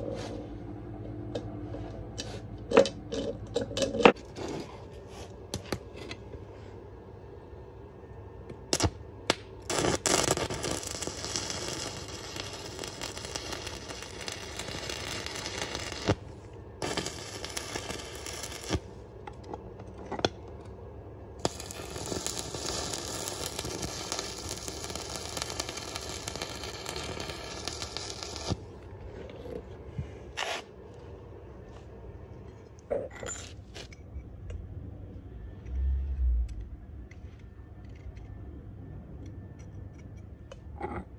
you Mm-hmm.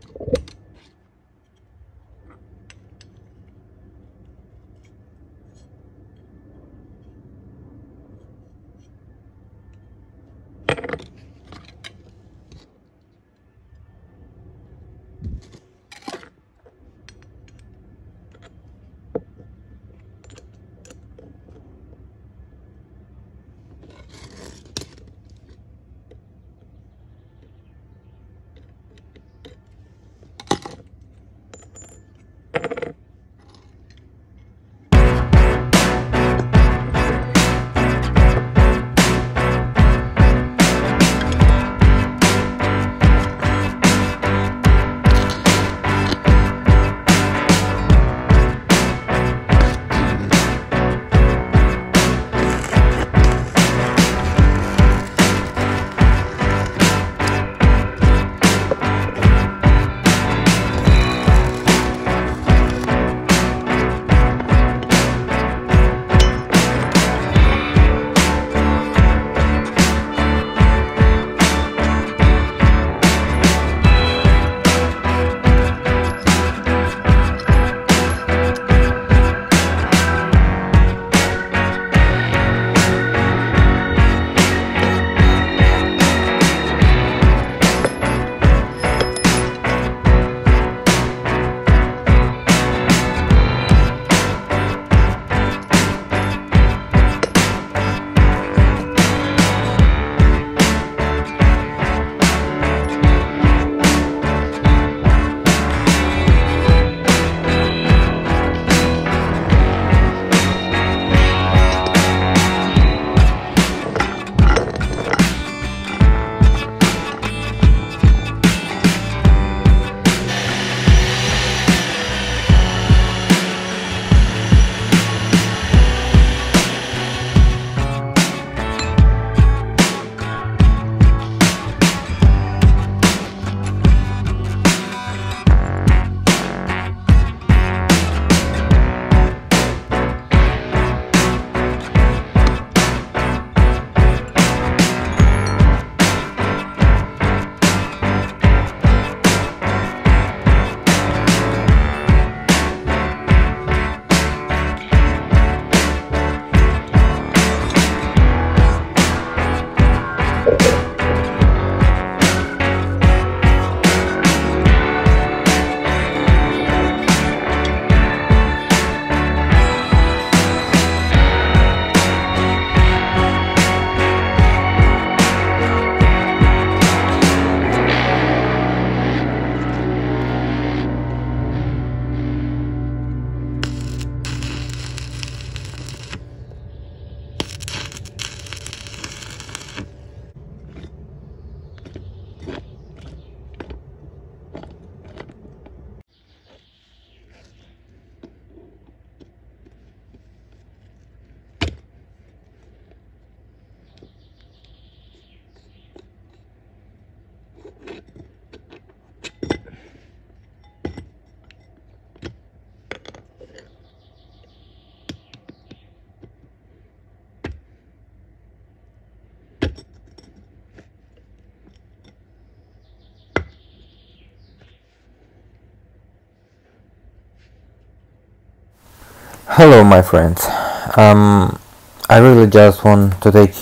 Hello, my friends. Um, I really just want to take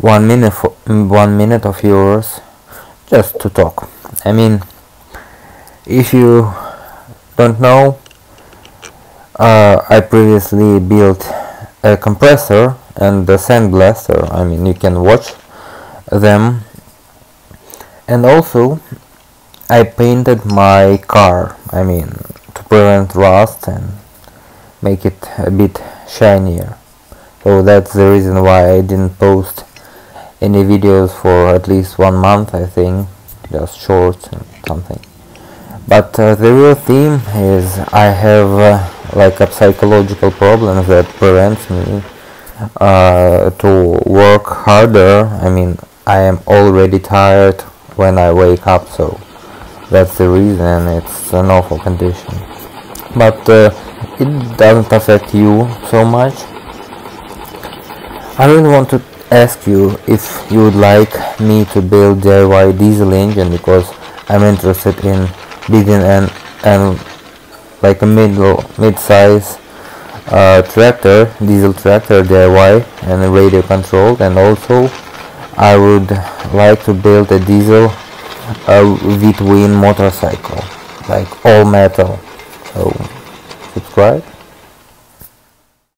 one minute, for, one minute of yours, just to talk. I mean, if you don't know, uh, I previously built a compressor and a sandblaster. I mean, you can watch them, and also I painted my car. I mean, to prevent rust and make it a bit shinier. So that's the reason why I didn't post any videos for at least one month I think just shorts and something. But uh, the real theme is I have uh, like a psychological problem that prevents me uh, to work harder. I mean I am already tired when I wake up so that's the reason it's an awful condition. But uh, it doesn't affect you so much. I really want to ask you if you would like me to build DIY diesel engine because I'm interested in building an, an like a middle mid-size uh, tractor, diesel tractor DIY and radio controlled and also I would like to build a diesel uh, V-twin motorcycle like all metal so subscribe